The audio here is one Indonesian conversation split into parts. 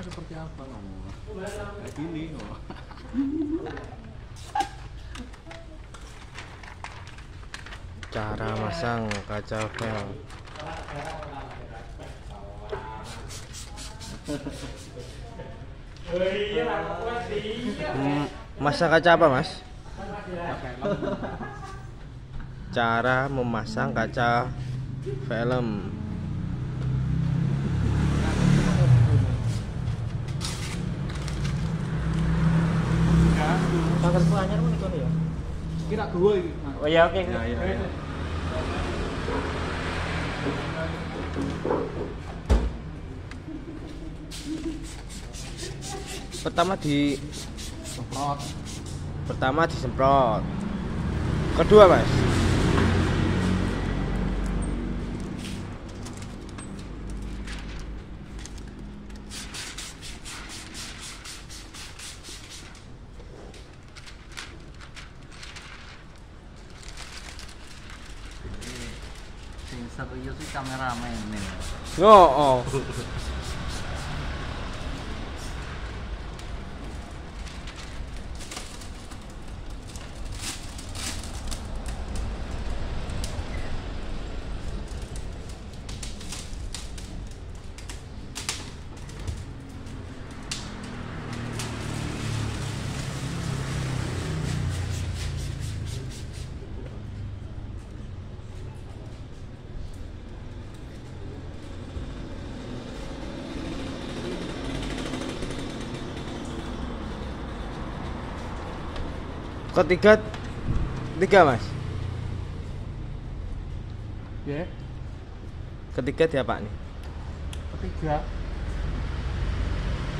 memasangnya seperti apa oh. kayak gini oh. cara masang kaca vel Hmm, masang kaca apa mas? cara memasang kaca film Kanker anyar mun iku ya. kira dua ini Oh ya oke. ya ya, ya. pertama di semprot pertama disemprot kedua mas sing serius sih kameramen nih oh, oh. ketiga tiga mas. Ya ketiga di apa nih? Ketiga.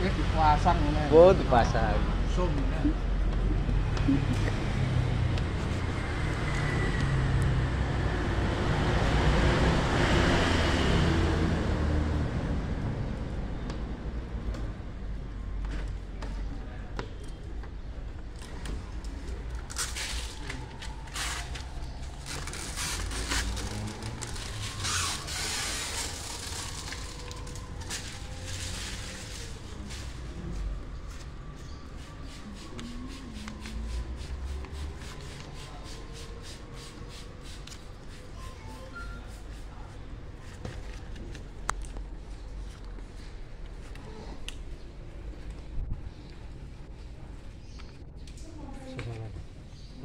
Ini dipasang ini oh dipasang. Langsung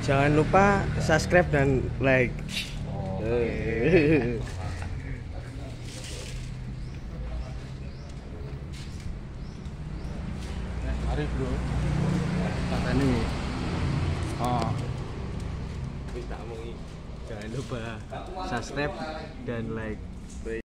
jangan lupa subscribe dan like. Mari bro. Kata ini Oh. Jangan lupa subscribe dan like